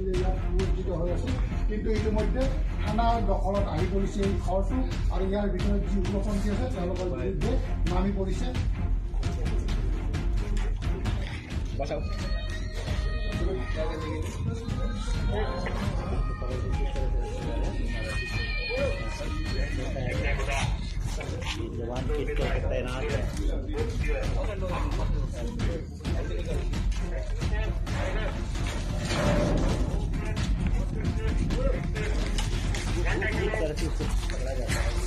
ইয়াত সুৰক্ষিত হৈ আছে কিন্তু ইতিমধ্যে থানাৰ দখলত আহি পৰিছে এই ঘৰটো আৰু ইয়াৰ ভিতৰত যি উগ্ৰপন্থী আছে তেওঁলোকৰ বিৰুদ্ধে নামি পৰিছে जवान किट के तैनात है एक तरह से उसको पकड़ा जाता है Gracias.